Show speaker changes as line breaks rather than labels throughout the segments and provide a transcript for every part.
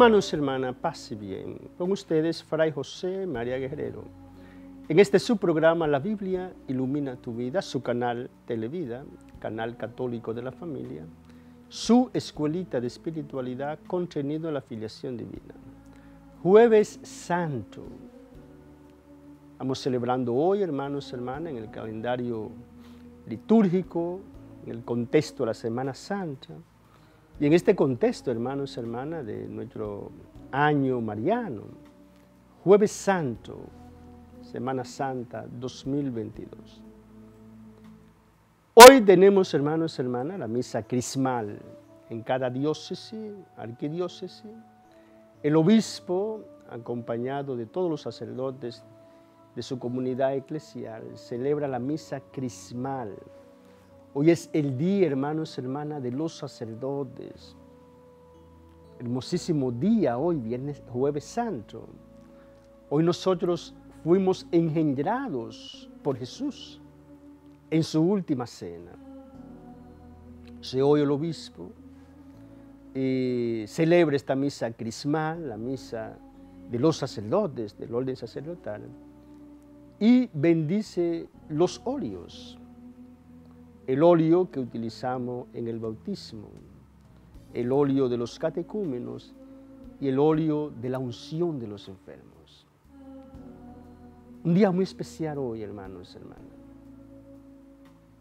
Hermanos, hermanas, pase bien. Con ustedes, Fray José María Guerrero. En este su programa La Biblia ilumina tu vida, su canal Televida, canal católico de la familia, su escuelita de espiritualidad contenido en la filiación divina. Jueves Santo. Estamos celebrando hoy, hermanos, hermanas, en el calendario litúrgico, en el contexto de la Semana Santa. Y en este contexto, hermanos, hermanas, de nuestro año mariano, Jueves Santo, Semana Santa 2022. Hoy tenemos, hermanos, hermanas, la misa crismal en cada diócesis, arquidiócesis. El obispo, acompañado de todos los sacerdotes de su comunidad eclesial, celebra la misa crismal Hoy es el día, hermanos, hermanas, de los sacerdotes. Hermosísimo día hoy, viernes, jueves santo. Hoy nosotros fuimos engendrados por Jesús en su última cena. Se hoy el obispo eh, celebra esta misa crismal, la misa de los sacerdotes, del orden sacerdotal, y bendice los óleos el óleo que utilizamos en el bautismo, el óleo de los catecúmenos y el óleo de la unción de los enfermos. Un día muy especial hoy, hermanos, hermanas.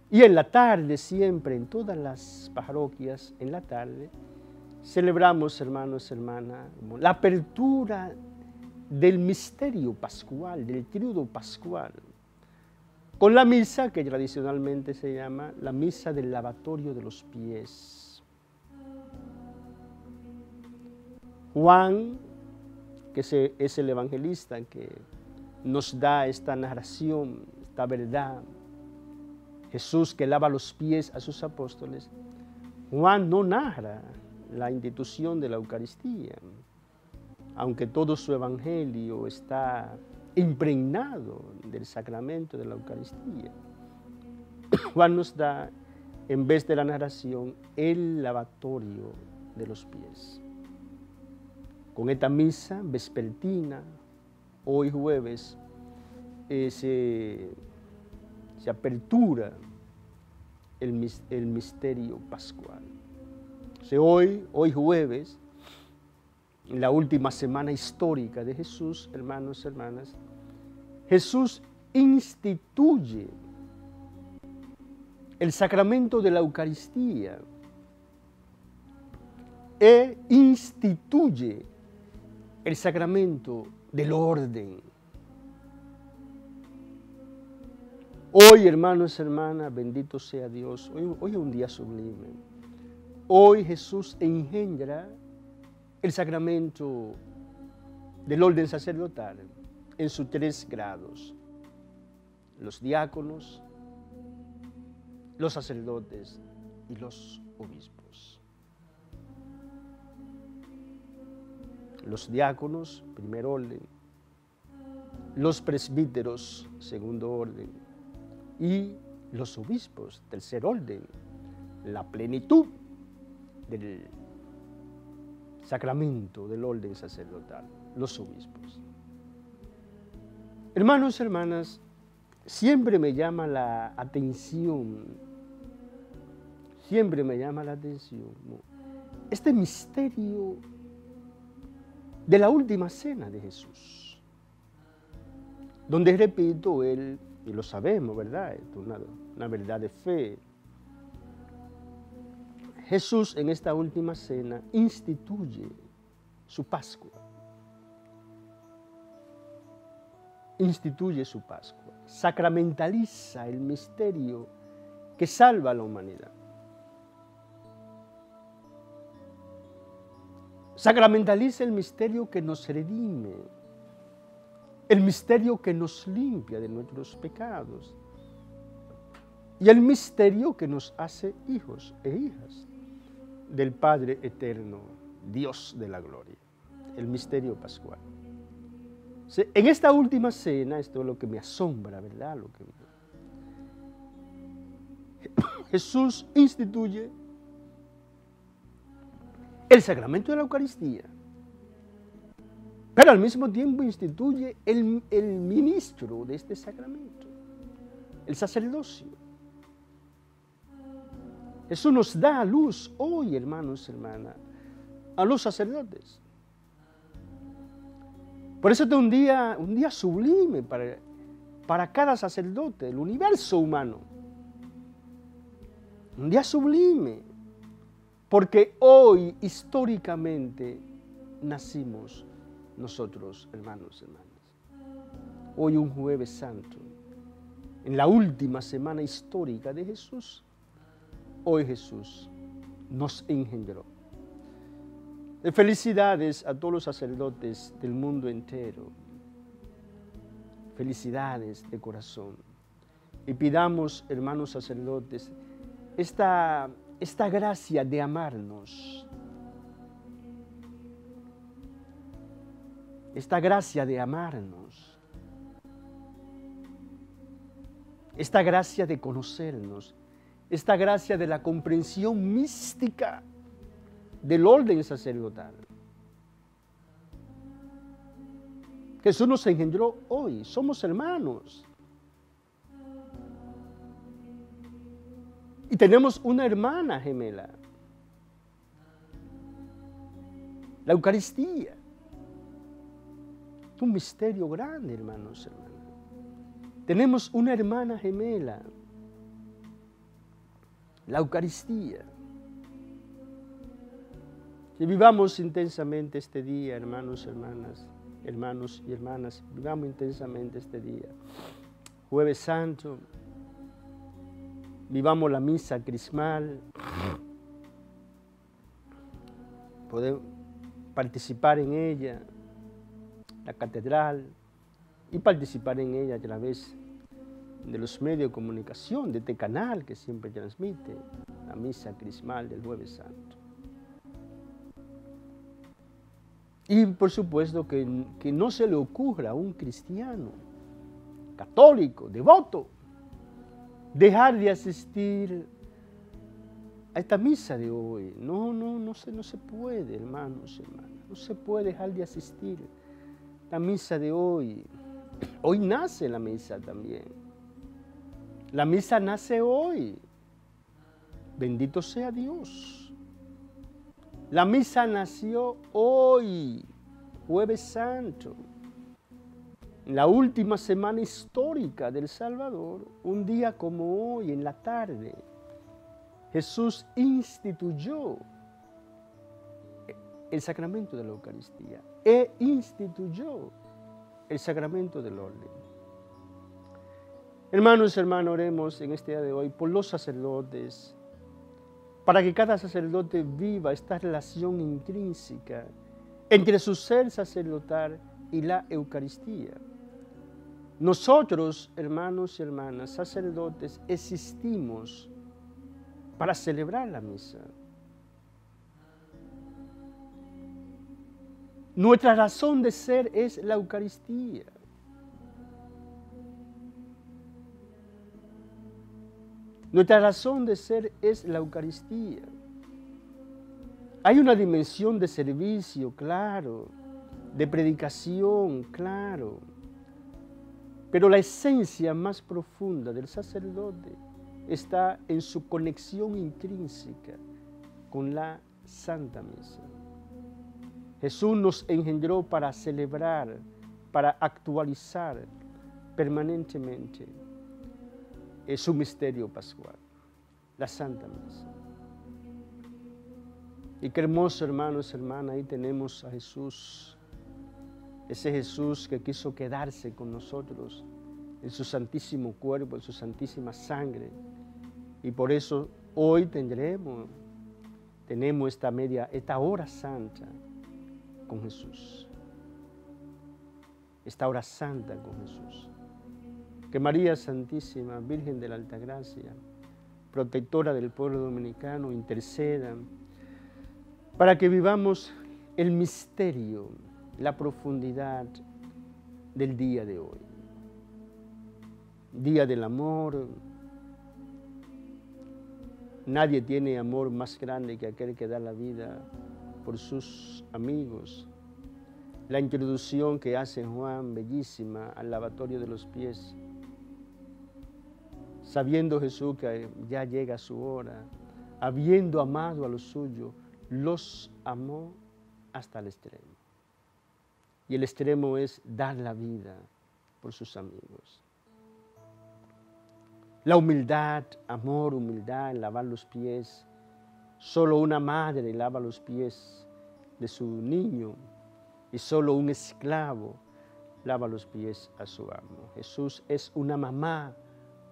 Y en la tarde, siempre, en todas las parroquias, en la tarde, celebramos, hermanos, hermanas, la apertura del misterio pascual, del tríodo pascual con la misa que tradicionalmente se llama la misa del lavatorio de los pies. Juan, que es el evangelista que nos da esta narración, esta verdad, Jesús que lava los pies a sus apóstoles, Juan no narra la institución de la Eucaristía, aunque todo su evangelio está impregnado del sacramento de la Eucaristía. Juan nos da, en vez de la narración, el lavatorio de los pies. Con esta misa vespertina, hoy jueves, eh, se, apertura el, misterio pascual. hoy, hoy jueves, la última semana histórica de Jesús, hermanos, hermanas, Jesús instituye el sacramento de la Eucaristía e instituye el sacramento del orden. Hoy, hermanos, hermanas, bendito sea Dios, hoy, hoy es un día sublime. Hoy Jesús engendra el sacramento del orden sacerdotal en sus tres grados. Los diáconos, los sacerdotes y los obispos. Los diáconos, primer orden, los presbíteros, segundo orden, y los obispos, tercer orden, la plenitud del sacramento del orden sacerdotal, los obispos. Hermanos, hermanas, siempre me llama la atención, siempre me llama la atención este misterio de la última cena de Jesús, donde repito, Él, y lo sabemos, ¿verdad? Es una verdad de fe, Jesús en esta última cena instituye su Pascua. Instituye su Pascua. Sacramentaliza el misterio que salva a la humanidad. Sacramentaliza el misterio que nos redime, el misterio que nos limpia de nuestros pecados y el misterio que nos hace hijos e hijas del Padre eterno, Dios de la gloria, el misterio pascual. En esta última cena, esto es lo que me asombra, ¿verdad? Lo que Jesús instituye el sacramento de la Eucaristía. pero al mismo tiempo instituye el, el ministro de este sacramento, el sacerdocio. Jesús nos da a luz hoy, hermanos hermanas, a los sacerdotes. Por eso es un día, un día sublime para, para cada sacerdote del universo humano. Un día sublime. Porque hoy, históricamente, nacimos nosotros, hermanos hermanas. Hoy un jueves santo, en la última semana histórica de Jesús, hoy Jesús nos engendró. Felicidades a todos los sacerdotes del mundo entero. Felicidades de corazón. Y pidamos, hermanos sacerdotes, esta, esta gracia de amarnos. Esta gracia de amarnos. Esta gracia de conocernos. Esta gracia de la comprensión mística del orden sacerdotal. Jesús nos engendró hoy, somos hermanos. Y tenemos una hermana gemela, la Eucaristía. Un misterio grande, hermanos, hermanos. Tenemos una hermana gemela, la Eucaristía. Que vivamos intensamente este día, hermanos, hermanas, hermanos y hermanas, vivamos intensamente este día. Jueves Santo, vivamos la misa crismal, podemos participar en ella, la catedral, y participar en ella a través de los medios de comunicación, de este canal que siempre transmite la misa crismal del jueves santo. Y por supuesto que, no se le ocurra a un cristiano, católico, devoto, dejar de asistir a esta misa de hoy. No, no, no se, no se puede, hermanos, hermanas. No se puede dejar de asistir a la misa de hoy. Hoy nace la misa también. La misa nace hoy. Bendito sea Dios. La misa nació hoy, jueves santo, en la última semana histórica del Salvador, un día como hoy, en la tarde, Jesús instituyó el sacramento de la Eucaristía e instituyó el sacramento del orden. Hermanos y hermanas, oremos en este día de hoy por los sacerdotes, para que cada sacerdote viva esta relación intrínseca entre su ser sacerdotal y la Eucaristía. Nosotros, hermanos y hermanas, sacerdotes, existimos para celebrar la misa. Nuestra razón de ser es la Eucaristía. Nuestra razón de ser es la Eucaristía. Hay una dimensión de servicio, claro, de predicación, claro, pero la esencia más profunda del sacerdote está en su conexión intrínseca con la Santa Misa. Jesús nos engendró para celebrar, para actualizar permanentemente es su misterio pascual, la Santa Misa. Y qué hermoso, hermanos, hermanas, ahí tenemos a Jesús, ese Jesús que quiso quedarse con nosotros en su santísimo cuerpo, en su santísima sangre. Y por eso hoy tendremos, tenemos esta media, esta hora santa con Jesús. Esta hora santa con Jesús. Que María Santísima, Virgen de la Altagracia, protectora del pueblo dominicano, interceda para que vivamos el misterio, la profundidad del día de hoy. Día del amor. Nadie tiene amor más grande que aquel que da la vida por sus amigos. la introducción que hace Juan, bellísima, al lavatorio de los pies. Sabiendo Jesús que ya llega su hora, habiendo amado a los suyos, los amó hasta el extremo. Y el extremo es dar la vida por sus amigos. La humildad, amor, humildad, lavar los pies. Solo una madre lava los pies de su niño y solo un esclavo lava los pies a su amo. Jesús es una mamá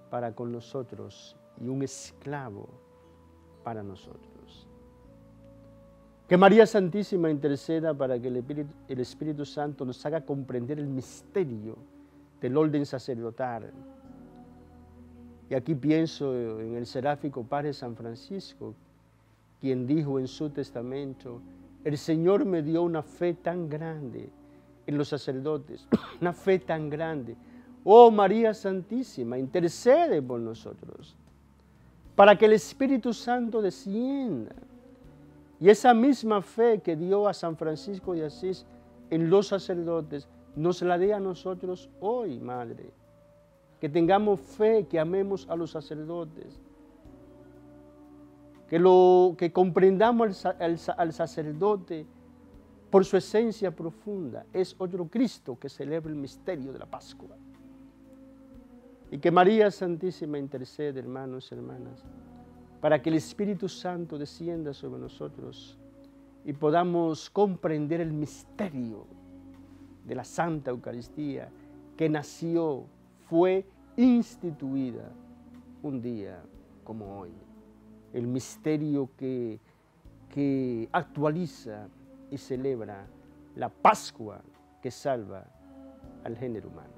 para con nosotros y un esclavo para nosotros. Que María Santísima interceda para que el Espíritu, Santo nos haga comprender el misterio del orden sacerdotal. Y aquí pienso en el seráfico Padre San Francisco, quien dijo en su testamento, el Señor me dio una fe tan grande en los sacerdotes, una fe tan grande. Oh María Santísima, intercede por nosotros, para que el Espíritu Santo descienda. Y esa misma fe que dio a San Francisco de Asís en los sacerdotes, nos la dé a nosotros hoy, Madre. Que tengamos fe, que amemos a los sacerdotes, que, lo, que comprendamos al, al, sacerdote por su esencia profunda. Es otro Cristo que celebra el misterio de la Pascua. Y que María Santísima intercede, hermanos y hermanas, para que el Espíritu Santo descienda sobre nosotros y podamos comprender el misterio de la Santa Eucaristía que nació, fue instituida un día como hoy el misterio que, que actualiza y celebra la Pascua que salva al género humano.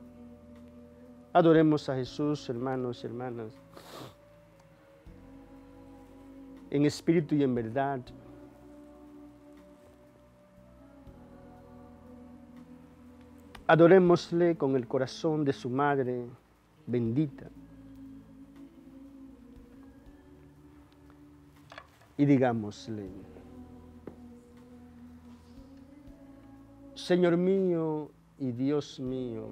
Adoremos a Jesús, hermanos y hermanas, en espíritu y en verdad. Adorémosle con el corazón de su Madre bendita. y digámosle, Señor mío y Dios mío,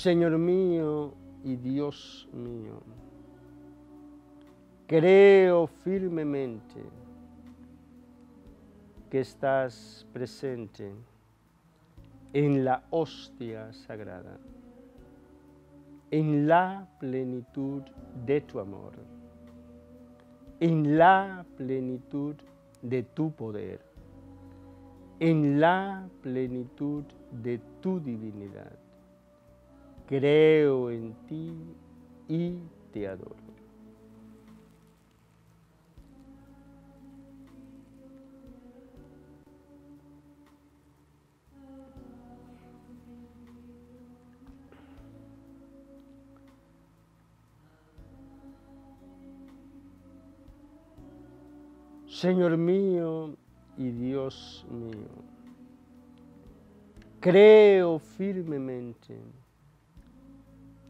Señor mío y Dios mío, Creo firmemente que estás presente en la hostia sagrada, en la plenitud de tu amor, en la plenitud de tu poder, en la plenitud de tu divinidad. Creo en ti y te adoro. Señor mío y Dios mío, creo firmemente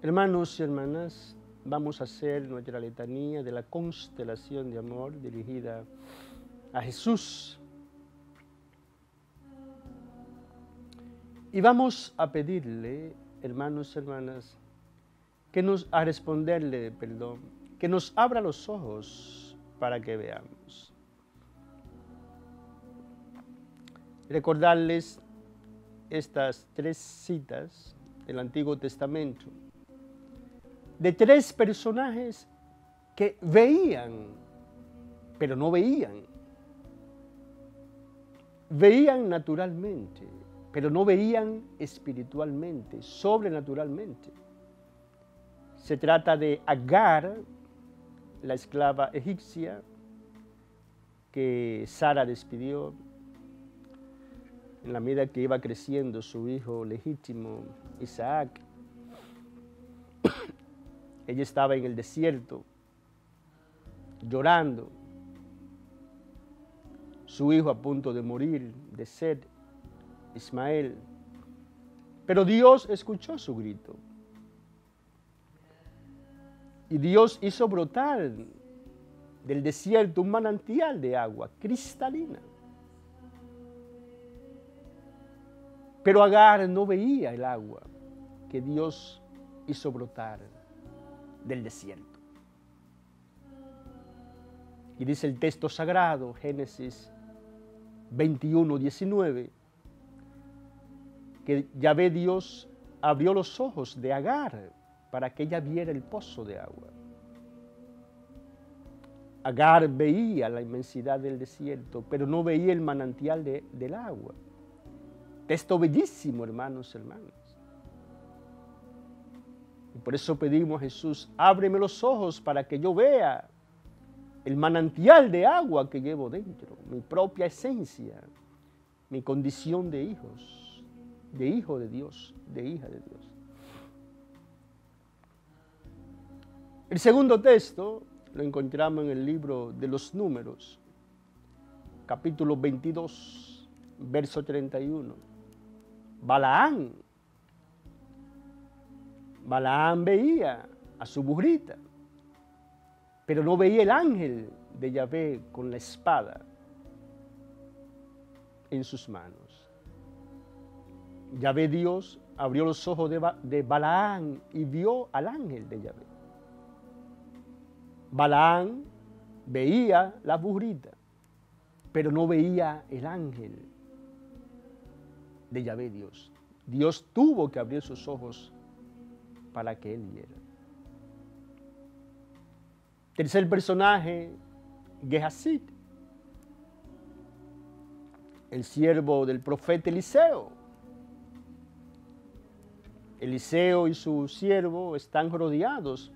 Hermanos y hermanas, vamos a hacer nuestra letanía de la constelación de amor dirigida a Jesús. Y vamos a pedirle, hermanos y hermanas, que nos, a responderle, perdón, que nos abra los ojos para que veamos. Recordarles estas tres citas del Antiguo Testamento de tres personajes que veían, pero no veían. Veían naturalmente, pero no veían espiritualmente, sobrenaturalmente. Se trata de Agar, la esclava egipcia que Sara despidió en la medida que iba creciendo su hijo legítimo, Isaac. Ella estaba en el desierto, llorando. Su hijo a punto de morir de sed, Ismael. Pero Dios escuchó su grito. Y Dios hizo brotar del desierto un manantial de agua cristalina. Pero Agar no veía el agua que Dios hizo brotar del desierto. Y dice el texto sagrado, Génesis 21, 19, que Yahvé Dios abrió los ojos de Agar para que ella viera el pozo de agua. Agar veía la inmensidad del desierto, pero no veía el manantial del agua. Texto bellísimo, hermanos, hermanos. Por eso pedimos a Jesús, ábreme los ojos para que yo vea el manantial de agua que llevo dentro, mi propia esencia, mi condición de hijos, de hijo de Dios, de hija de Dios. El segundo texto lo encontramos en el libro de los números, capítulo 22, verso 31. Balaán Balaam veía a su burrita, pero no veía el ángel de Yahvé con la espada en sus manos. Yahvé Dios abrió los ojos de, de Balaam y vio al ángel de Yahvé. Balaam veía la burrita, pero no veía el ángel de Yahvé Dios. Dios tuvo que abrir sus ojos para que él viera. Tercer personaje, Gehazi, el siervo del profeta Eliseo. Eliseo y su siervo están rodeados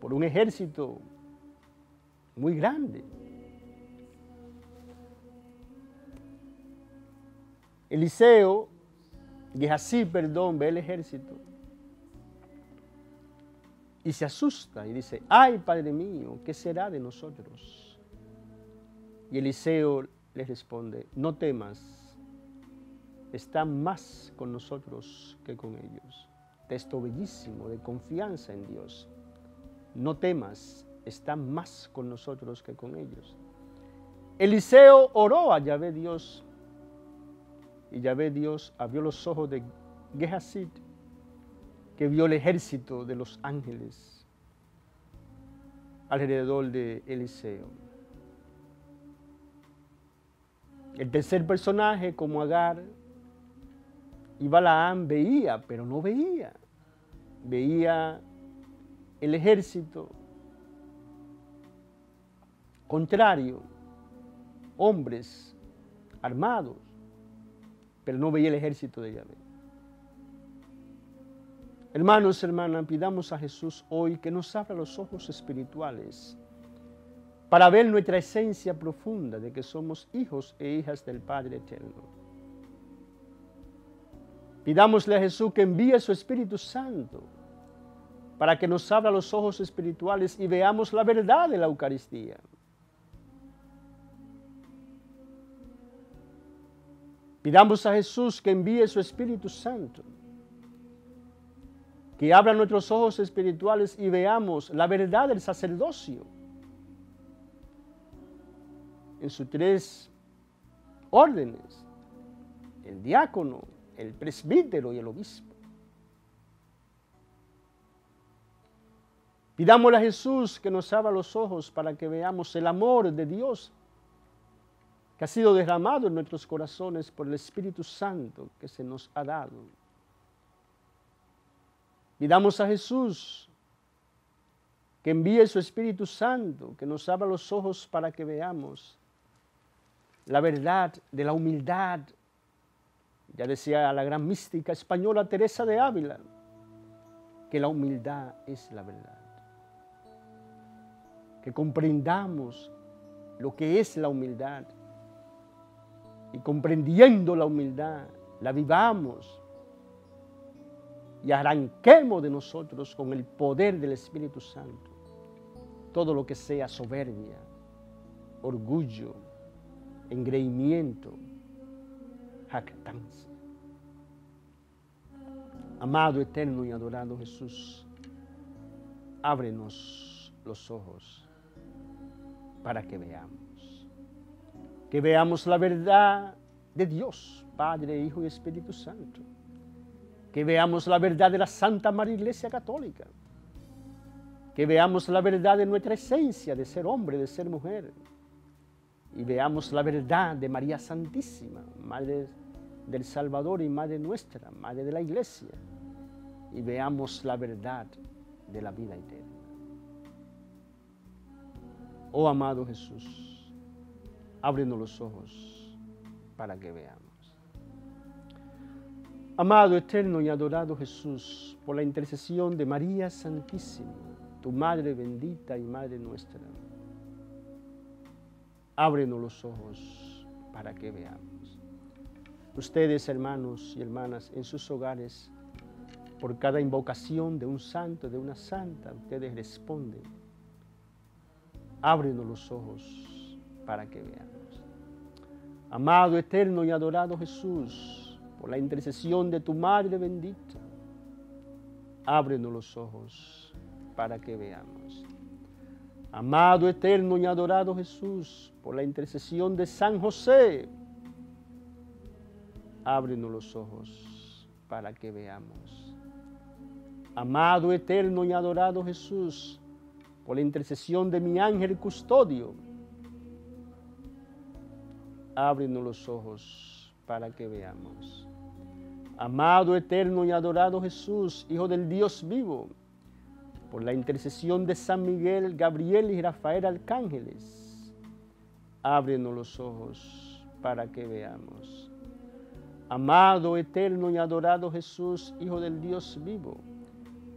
por un ejército muy grande. Eliseo así, perdón, ve el ejército y se asusta y dice, ay, Padre mío, ¿qué será de nosotros? Y Eliseo le responde, no temas, están más con nosotros que con ellos. Texto bellísimo de confianza en Dios. No temas, están más con nosotros que con ellos. Eliseo oró a Yahvé Dios y ya ve Dios abrió los ojos de Gehazi, que vio el ejército de los ángeles alrededor de Eliseo. El tercer personaje, como Agar, y Balaam veía, pero no veía. Veía el ejército contrario, hombres armados, pero no veía el ejército de Yahvé. Hermanos, hermanas, pidamos a Jesús hoy que nos abra los ojos espirituales para ver nuestra esencia profunda de que somos hijos e hijas del Padre Eterno. Pidámosle a Jesús que envíe su Espíritu Santo para que nos abra los ojos espirituales y veamos la verdad de la Eucaristía. Pidamos a Jesús que envíe su Espíritu Santo que abra nuestros ojos espirituales y veamos la verdad del sacerdocio en sus tres órdenes, el diácono, el presbítero y el obispo. Pidámosle a Jesús que nos abra los ojos para que veamos el amor de Dios que ha sido derramado en nuestros corazones por el Espíritu Santo que se nos ha dado. Pidamos a Jesús que envíe su Espíritu Santo, que nos abra los ojos para que veamos la verdad de la humildad. Ya decía la gran mística española Teresa de Ávila, que la humildad es la verdad. Que comprendamos lo que es la humildad y comprendiendo la humildad, la vivamos y arranquemos de nosotros con el poder del Espíritu Santo todo lo que sea soberbia, orgullo, engreimiento, jactancia. Amado, eterno y adorado Jesús, ábrenos los ojos para que veamos. Que veamos la verdad de Dios, Padre, Hijo y Espíritu Santo. Que veamos la verdad de la Santa María Iglesia Católica. Que veamos la verdad de nuestra esencia de ser hombre, de ser mujer y veamos la verdad de María Santísima, Madre del Salvador y Madre nuestra, Madre de la Iglesia, y veamos la verdad de la vida eterna. Oh amado Jesús, ábrenos los ojos para que veamos. Amado, eterno y adorado Jesús, por la intercesión de María Santísima, tu Madre bendita y Madre nuestra, ábrenos los ojos para que veamos. Ustedes, hermanos y hermanas, en sus hogares, por cada invocación de un santo, de una santa, ustedes responden. Ábrenos los ojos para que veamos. Amado, eterno y adorado Jesús, por la intercesión de tu Madre bendita, ábrenos los ojos para que veamos. Amado, eterno y adorado Jesús, por la intercesión de San José, ábrenos los ojos para que veamos. Amado, eterno y adorado Jesús, por la intercesión de mi ángel custodio, ábrenos los ojos para que veamos. Amado, eterno y adorado Jesús, Hijo del Dios vivo, por la intercesión de San Miguel, Gabriel y Rafael Arcángeles, ábrenos los ojos para que veamos. Amado, eterno y adorado Jesús, Hijo del Dios vivo,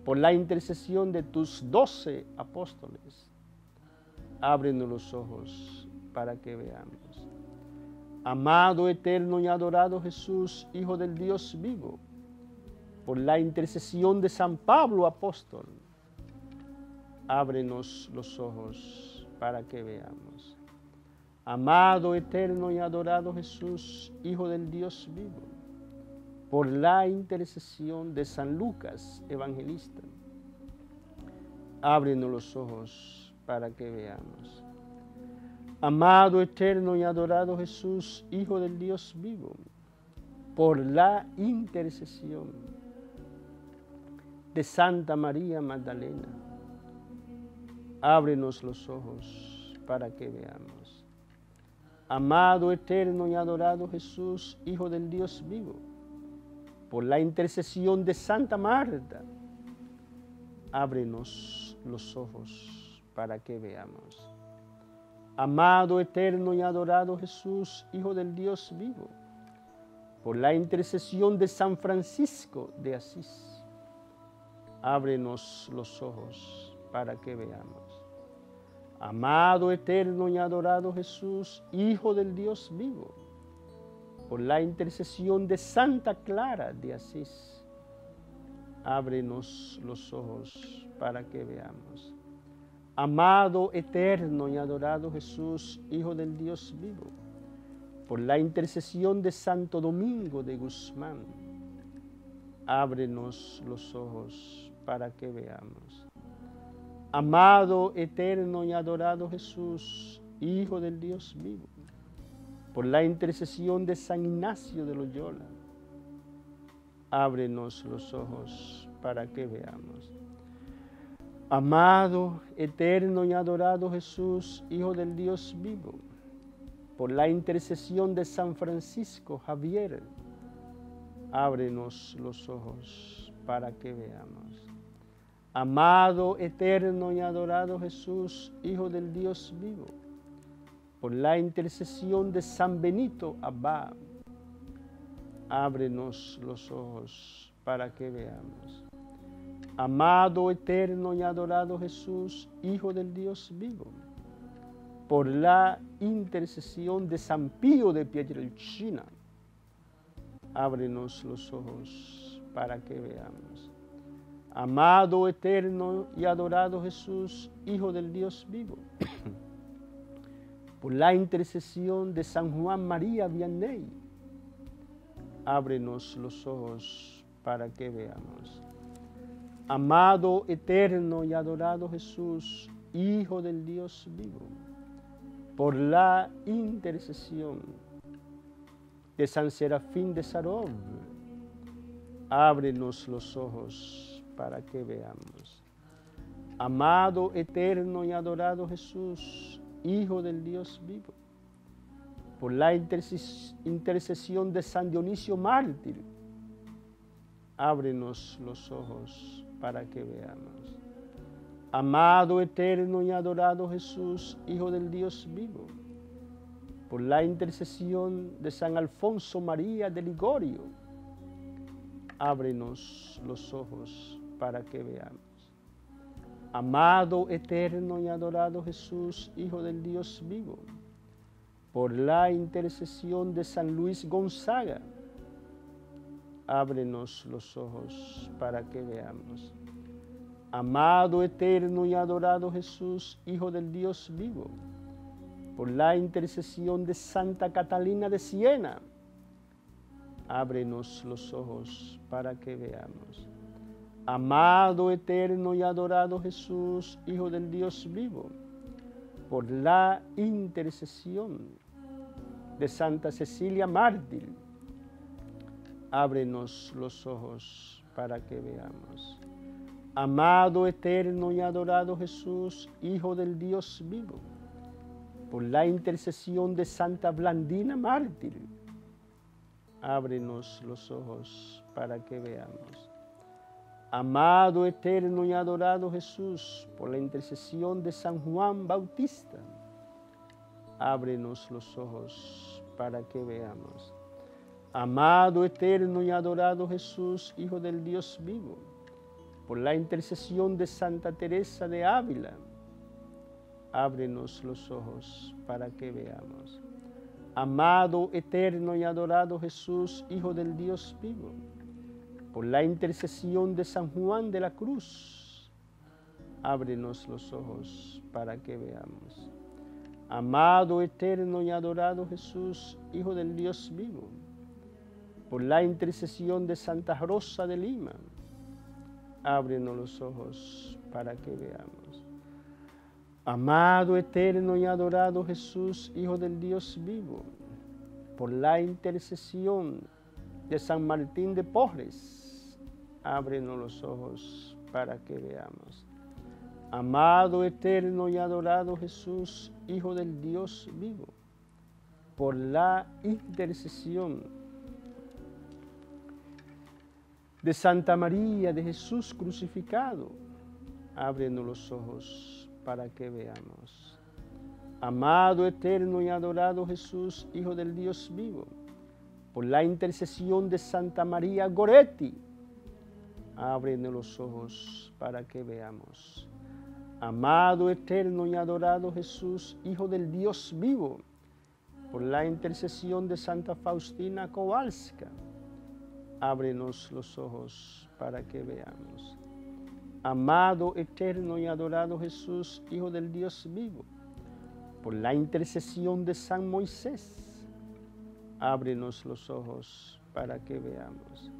por la intercesión de tus doce apóstoles, ábrenos los ojos para que veamos. Amado, eterno y adorado Jesús, Hijo del Dios vivo, por la intercesión de San Pablo apóstol, ábrenos los ojos para que veamos. Amado, eterno y adorado Jesús, Hijo del Dios vivo, por la intercesión de San Lucas, evangelista, ábrenos los ojos para que veamos. Amado, eterno y adorado Jesús, Hijo del Dios vivo, por la intercesión de Santa María Magdalena, ábrenos los ojos para que veamos. Amado, eterno y adorado Jesús, Hijo del Dios vivo, por la intercesión de Santa Marta, ábrenos los ojos para que veamos. Amado, eterno y adorado Jesús, Hijo del Dios vivo, por la intercesión de San Francisco de Asís, ábrenos los ojos para que veamos. Amado, eterno y adorado Jesús, Hijo del Dios vivo, por la intercesión de Santa Clara de Asís, ábrenos los ojos para que veamos. Amado, eterno y adorado Jesús, Hijo del Dios vivo, por la intercesión de Santo Domingo de Guzmán, ábrenos los ojos para que veamos. Amado, eterno y adorado Jesús, Hijo del Dios vivo, por la intercesión de San Ignacio de Loyola, ábrenos los ojos para que veamos. Amado, eterno y adorado Jesús, Hijo del Dios vivo, por la intercesión de San Francisco Javier, ábrenos los ojos para que veamos. Amado, eterno y adorado Jesús, Hijo del Dios vivo, por la intercesión de San Benito Abba, ábrenos los ojos para que veamos. Amado, eterno y adorado Jesús, Hijo del Dios vivo, por la intercesión de San Pío de Pietrelcina, ábrenos los ojos para que veamos. Amado, eterno y adorado Jesús, Hijo del Dios vivo, por la intercesión de San Juan María Vianney, ábrenos los ojos para que veamos. Amado, eterno y adorado Jesús, Hijo del Dios vivo, por la intercesión de San Serafín de Sarov, ábrenos los ojos para que veamos. Amado, eterno y adorado Jesús, Hijo del Dios vivo, por la intercesión de San Dionisio Mártir, ábrenos los ojos para que veamos. Amado, eterno y adorado Jesús, Hijo del Dios vivo, por la intercesión de San Alfonso María de Ligorio, ábrenos los ojos para que veamos. Amado, eterno y adorado Jesús, Hijo del Dios vivo, por la intercesión de San Luis Gonzaga, ábrenos los ojos para que veamos. Amado, eterno y adorado Jesús, Hijo del Dios vivo, por la intercesión de Santa Catalina de Siena, ábrenos los ojos para que veamos. Amado, eterno y adorado Jesús, Hijo del Dios vivo, por la intercesión de Santa Cecilia Mártir, ábrenos los ojos para que veamos. Amado, eterno y adorado Jesús, Hijo del Dios vivo, por la intercesión de Santa Blandina Mártir, ábrenos los ojos para que veamos. Amado, eterno y adorado Jesús, por la intercesión de San Juan Bautista, ábrenos los ojos para que veamos. Amado, eterno y adorado Jesús, Hijo del Dios vivo, por la intercesión de Santa Teresa de Ávila, ábrenos los ojos para que veamos. Amado, eterno y adorado Jesús, Hijo del Dios vivo, por la intercesión de San Juan de la Cruz, ábrenos los ojos para que veamos. Amado, eterno y adorado Jesús, Hijo del Dios vivo, por la intercesión de Santa Rosa de Lima, ábrenos los ojos para que veamos. Amado, eterno y adorado Jesús, Hijo del Dios vivo, por la intercesión de San Martín de Porres, ábrenos los ojos para que veamos. Amado, eterno y adorado Jesús, Hijo del Dios vivo, por la intercesión de Santa María, de Jesús crucificado, ábrenos los ojos para que veamos. Amado, eterno y adorado Jesús, Hijo del Dios vivo, por la intercesión de Santa María Goretti, ábrenos los ojos para que veamos. Amado, eterno y adorado Jesús, Hijo del Dios vivo, por la intercesión de Santa Faustina Kowalska, ábrenos los ojos para que veamos. Amado, eterno y adorado Jesús, Hijo del Dios vivo, por la intercesión de San Moisés, ábrenos los ojos para que veamos.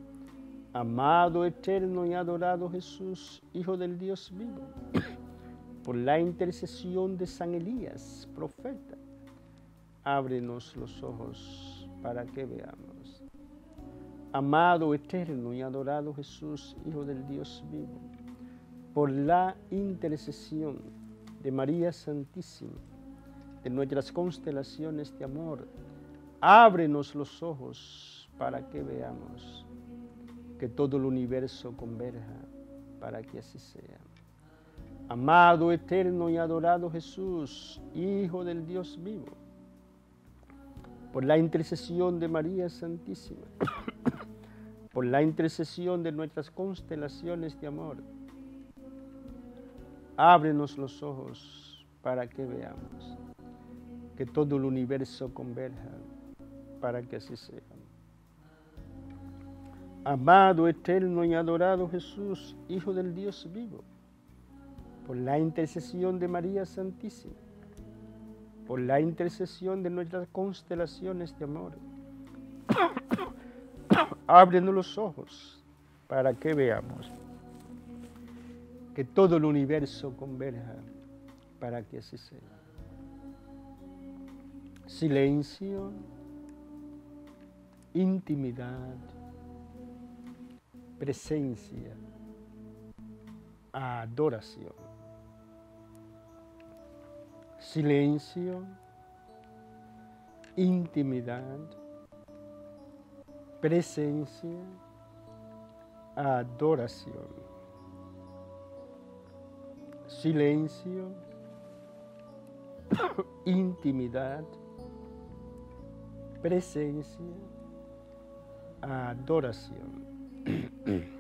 Amado, eterno y adorado Jesús, Hijo del Dios vivo, por la intercesión de San Elías, profeta, ábrenos los ojos para que veamos. Amado, eterno y adorado Jesús, Hijo del Dios vivo, por la intercesión de María Santísima, de nuestras constelaciones de amor, ábrenos los ojos para que veamos que todo el universo converja para que así sea. Amado, eterno y adorado Jesús, Hijo del Dios vivo, por la intercesión de María Santísima, por la intercesión de nuestras constelaciones de amor, ábrenos los ojos para que veamos que todo el universo converja para que así sea. Amado, eterno y adorado Jesús, Hijo del Dios vivo, por la intercesión de María Santísima, por la intercesión de nuestras constelaciones de amor, ábrenos los ojos para que veamos que todo el universo converja para que así sea. Silencio, intimidad, presencia, adoración. Silencio, intimidad, presencia, adoración. Silencio, intimidad, presencia, adoración.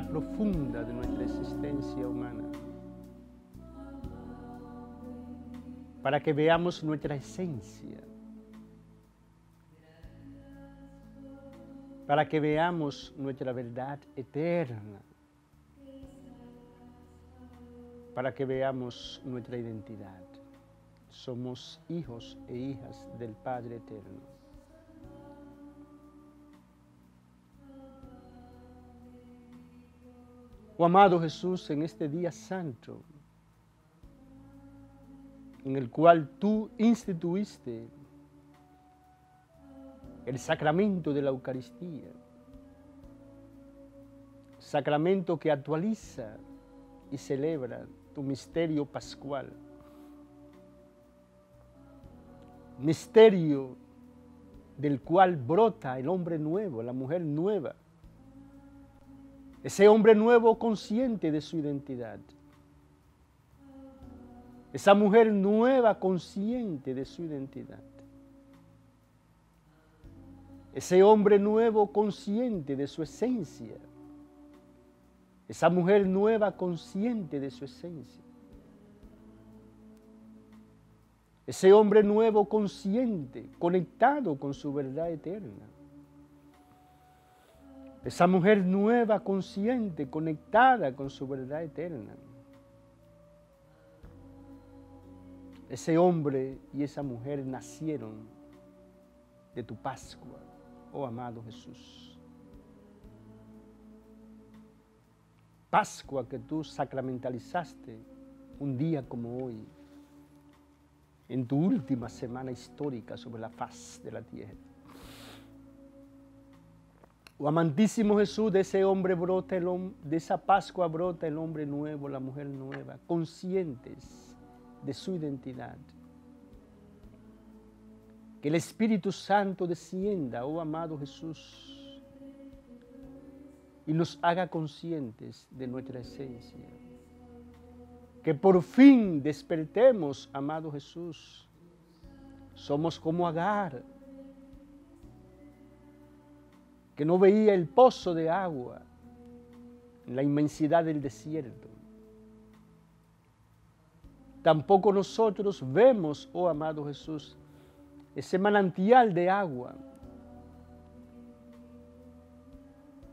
profunda de nuestra existencia humana. Para que veamos nuestra esencia. Para que veamos nuestra verdad eterna. Para que veamos nuestra identidad. Somos hijos e hijas del Padre Eterno. Oh amado Jesús, en este día santo, en el cual tú instituiste el sacramento de la Eucaristía, sacramento que actualiza y celebra tu misterio pascual, misterio del cual brota el hombre nuevo, la mujer nueva, ese hombre nuevo consciente de su identidad. Esa mujer nueva consciente de su identidad. Ese hombre nuevo consciente de su esencia. Esa mujer nueva consciente de su esencia. Ese hombre nuevo consciente, conectado con su verdad eterna. Esa mujer nueva, consciente, conectada con su verdad eterna. Ese hombre y esa mujer nacieron de tu Pascua, oh amado Jesús. Pascua que tú sacramentalizaste un día como hoy, en tu última semana histórica sobre la faz de la tierra. Amantísimo Jesús, de ese hombre brota el hombre, de esa Pascua brota el hombre nuevo, la mujer nueva, conscientes de su identidad. Que el Espíritu Santo descienda, oh amado Jesús, y nos haga conscientes de nuestra esencia. Que por fin despertemos, amado Jesús. Somos como Agar, que no veía el pozo de agua en la inmensidad del desierto. Tampoco nosotros vemos, oh amado Jesús, ese manantial de agua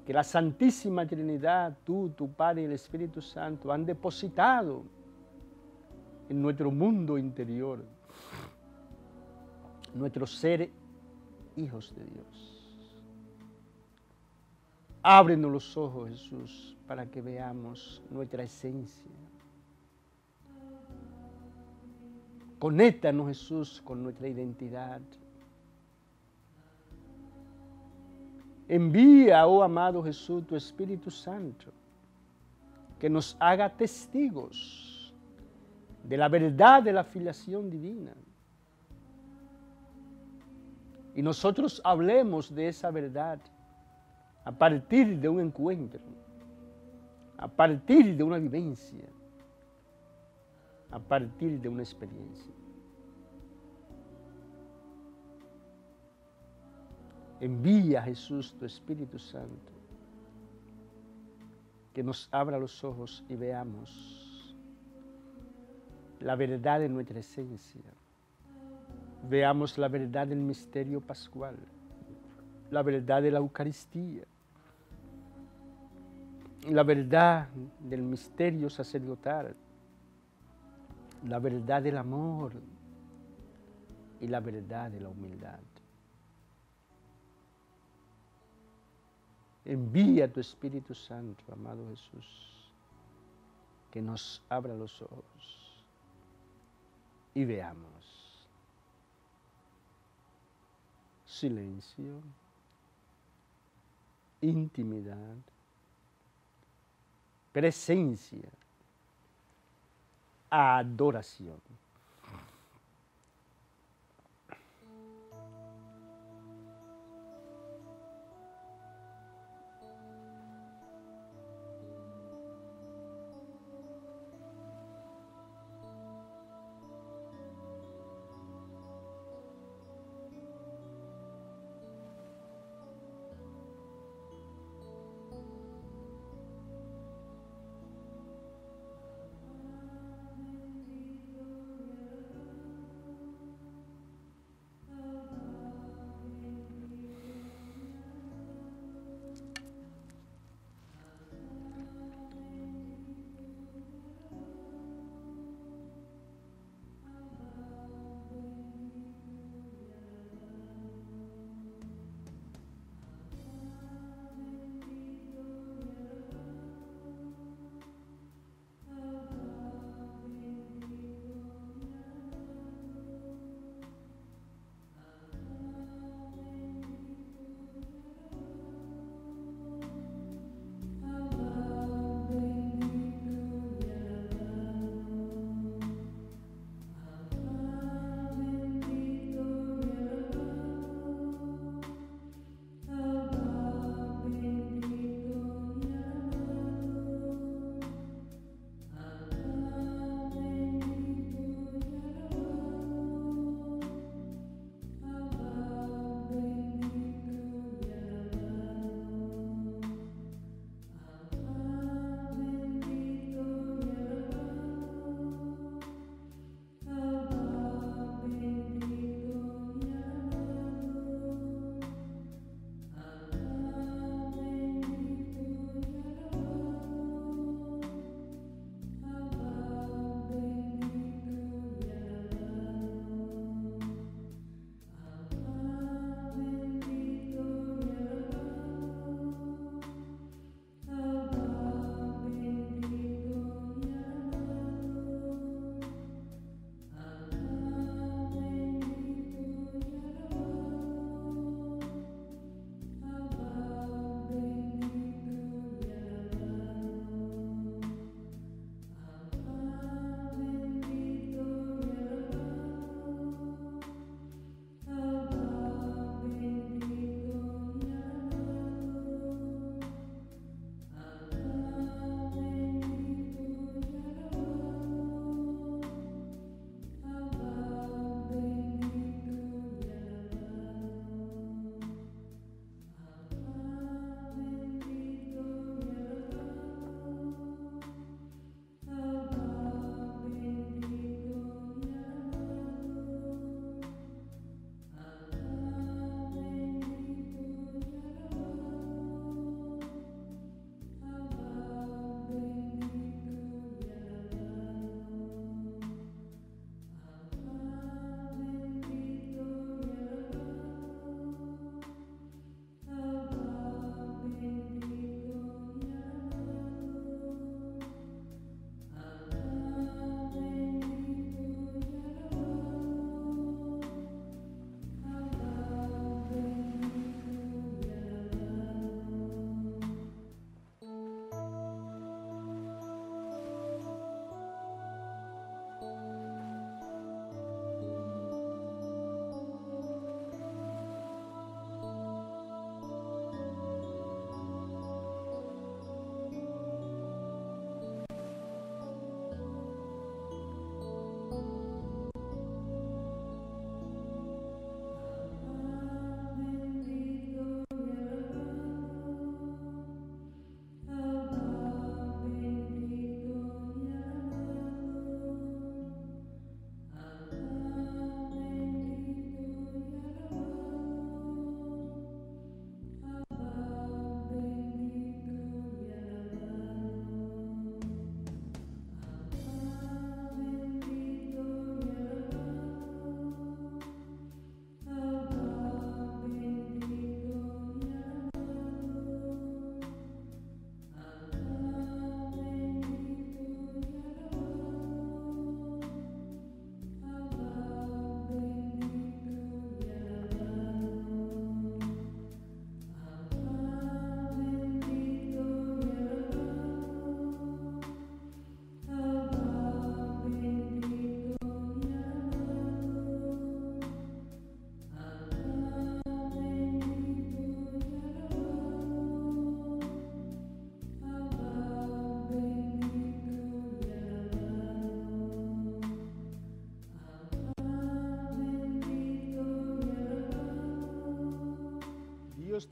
que la Santísima Trinidad, tú, tu Padre y el Espíritu Santo han depositado en nuestro mundo interior, nuestro ser hijos de Dios. Ábrenos los ojos, Jesús, para que veamos nuestra esencia. Conéctanos, Jesús, con nuestra identidad. Envía, oh amado Jesús, tu Espíritu Santo, que nos haga testigos de la verdad de la filiación divina. Y nosotros hablemos de esa verdad a partir de un encuentro, a partir de una vivencia, a partir de una experiencia. Envía a Jesús tu Espíritu Santo, que nos abra los ojos y veamos la verdad de nuestra esencia. Veamos la verdad del misterio pascual la verdad de la Eucaristía, la verdad del misterio sacerdotal, la verdad del amor y la verdad de la humildad. Envía tu Espíritu Santo, amado Jesús, que nos abra los ojos y veamos. Silencio intimidad, presencia, adoración.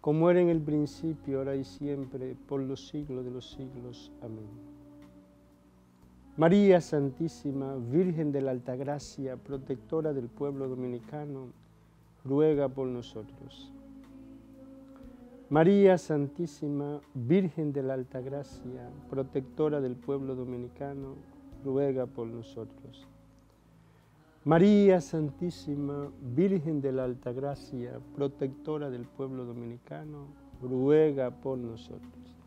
como era en el principio, ahora y siempre, por los siglos de los siglos. Amén. María Santísima, Virgen de la Altagracia, protectora del pueblo dominicano, ruega por nosotros. María Santísima, Virgen de la Altagracia, protectora del pueblo dominicano, ruega por nosotros. María Santísima, Virgen de la Altagracia, protectora del pueblo dominicano, ruega por nosotros.